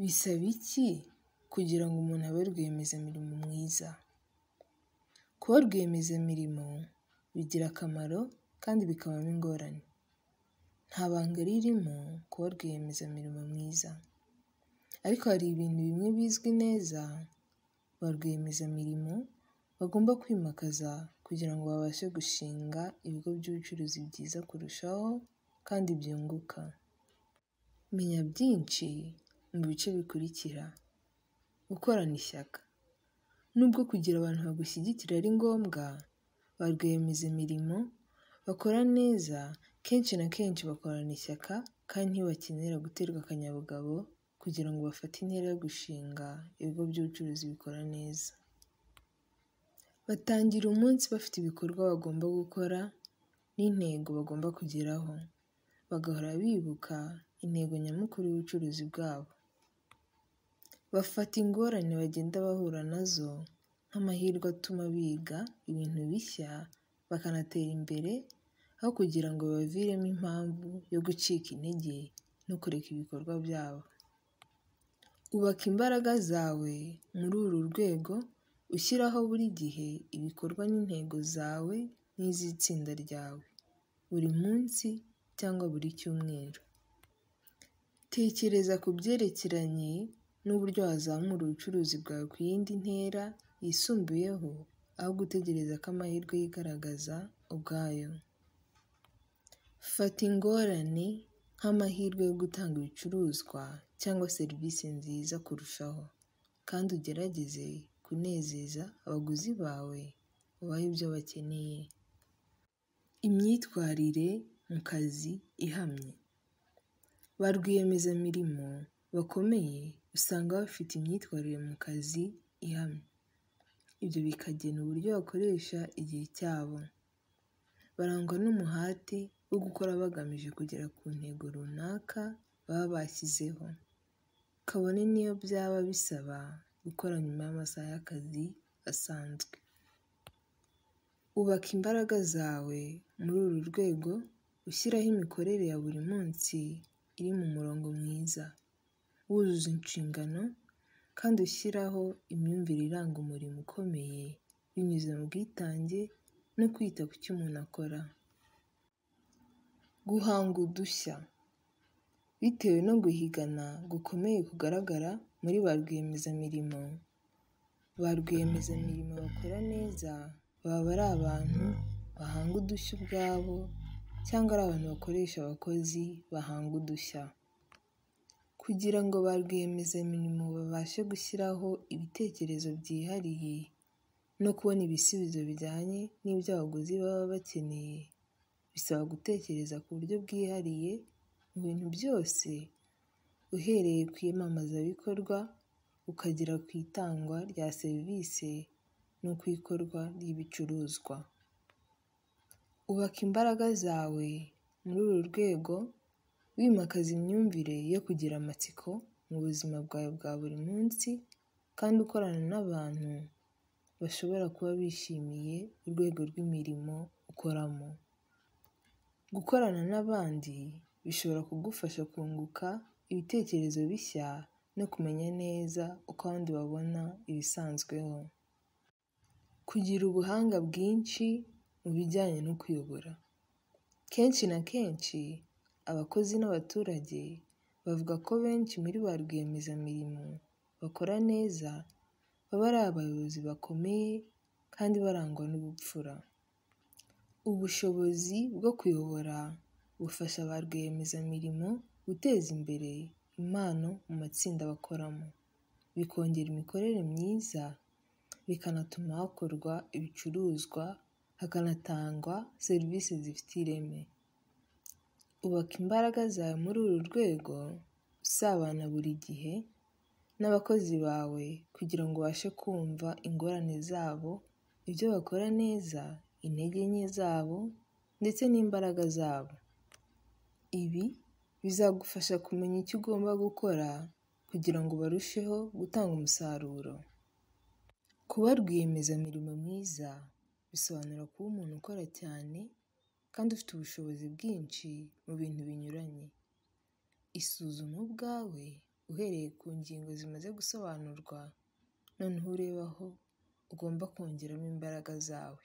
Bisaba iki kugira ngo umuntu abe rwiyemezamirimo mwiza? Kuba rwiyemezamirimo bigira akamaro kandi bikabamo ingorane. Nta banga ririmo kuba rwiyemezamirimo mwiza. Ariko hari ibintu bimwe bizwi neza ba rwiyemezamirimo bagomba kwimakaza kugira ngo babashe gushinga ibigo by'ubucuruzi byiza kurushaho kandi byunguka. Menya byinshi mu bice bikurikira: gukorana ishyaka. Nubwo kugira abantu bagushyigikira ari ngombwa, ba rwiyemezamirimo bakora neza kenshi na kenshi bakorana ishyaka kandi ntibakenera guterwa akanyabugabo kugira ngo bafate intera yo gushinga ibigo by'ubucuruzi bikora neza. Batangira umunsi bafite ibikorwa bagomba gukora n'intego bagomba kugeraho, bagahora bibuka intego nyamukuru y'ubucuruzi bwabo. Bafata ingorane bagenda bahura na zo nk'amahirwe atuma biga ibintu bishya bakanatera imbere, aho kugira ngo bibaviremo impamvu yo gucika intege no kureka ibikorwa byabo. Ubaka imbaraga zawe muri uru rwego ushyiraho buri gihe ibikorwa n'intego zawe n'iz'itsinda ryawe, buri munsi cyangwa buri cyumweru. Tekereza ku byerekeranye n'uburyo wazamura ubucuruzi bwawe ku yindi ntera yisumbuyeho, aho gutegereza ko amahirwe yigaragaza ubwayo. Fata ingorane nk'amahirwe yo gutanga ibicuruzwa cyangwa serivisi nziza kurushaho, kandi ugerageze kunezeza abaguzi bawe, ubahe ibyo bakeneye. Imyitwarire mu kazi ihamye. Ba rwiyemezamirimo bakomeye usanga bafite imyitwarire mu kazi ihamye. Ibyo bikagena uburyo bakoresha igihe cyabo. Barangwa n'umuhate wo gukora bagamije kugera ku ntego runaka baba bashyizeho, kabone n'iyo byaba bisaba gukora nyuma y'amasaha y'akazi asanzwe. Ubaka imbaraga zawe muri uru rwego ushyiraho imikorere ya buri munsi iri mu murongo mwiza, wuzuza inshingano kandi ushyiraho imyumvire iranga umurimo ukomeye binyuze mu bwitange no kwita ku cyo umuntu akora. Guhanga udushya. Bitewe no guhigana gukomeye kugaragara muri ba rwiyemezamirimo, ba rwiyemezamirimo bakora neza baba ari abantu bahanga udushya ubwabo cyangwa ari abantu bakoresha abakozi bahanga udushya. Kugira ngo ba rwiyemezamirimo babashe gushyiraho ibitekerezo byihariye no kubona ibisubizo bijyanye n'ibyo abaguzi baba bakeneye, bisaba gutekereza ku buryo bwihariye mu bintu byose, uhereye ku iyamamazabikorwa ukagera ku itangwa rya serivisi no ku ikorwa ry'ibicuruzwa. Ubaka imbaraga zawe muri uru rwego wimakaza imyumvire yo kugira amatsiko mu buzima bwawe bwa buri munsi kandi ukorana n'abantu bashobora kuba bishimiye urwego rw'imirimo ukoramo. Gukorana n'abandi bishobora kugufasha kunguka ibitekerezo bishya no kumenya neza uko abandi babona ibisanzweho. Kugira ubuhanga bwinshi mu bijyanye no kuyobora. Kenshi na kenshi abakozi n'abaturage bavuga ko benshi muri ba rwiyemezamirimo bakora neza baba ari abayobozi bakomeye kandi barangwa n'ubupfura. Ubushobozi bwo kuyobora bufasha ba rwiyemezamirimo guteza imbere impano mu matsinda bakoramo, bikongera imikorere myiza, bikanatuma hakorwa ibicuruzwa, hakanatangwa serivisi zifite ireme. Ubaka imbaraga zawe muri uru rwego usabana buri gihe n'abakozi bawe kugira ngo ubashe kumva ingorane zabo, ibyo bakora neza, intege nke zabo ndetse n'imbaraga zabo. Ibi bizagufasha kumenya icyo ugomba gukora kugira ngo barusheho gutanga umusaruro. Kuba rwiyemezamirimo mwiza bisobanura kuba umuntu ukora cyane kandi ufite ubushobozi bwinshi mu bintu binyuranye. Isuzume ubwawe uhereye ku ngingo zimaze gusobanurwa, noneho urebe aho ugomba kongeramo imbaraga zawe.